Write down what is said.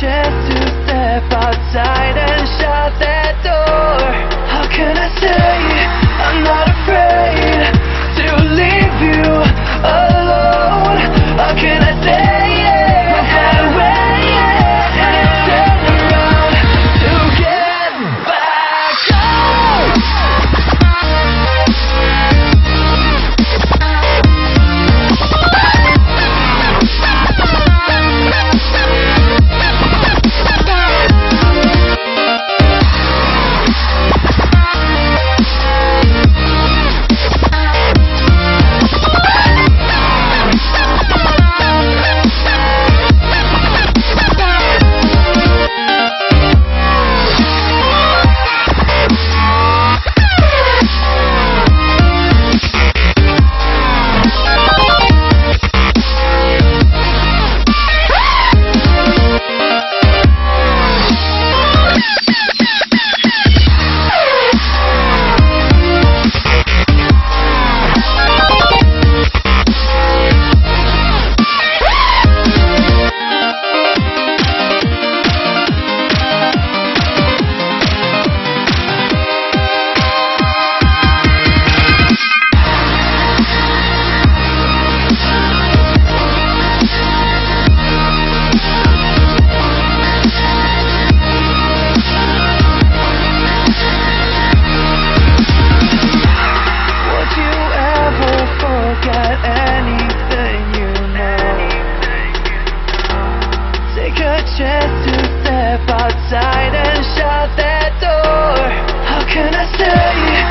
chance to step outside and shut that door How can I say I'm not afraid? a chance to step outside and shut that door How can I say?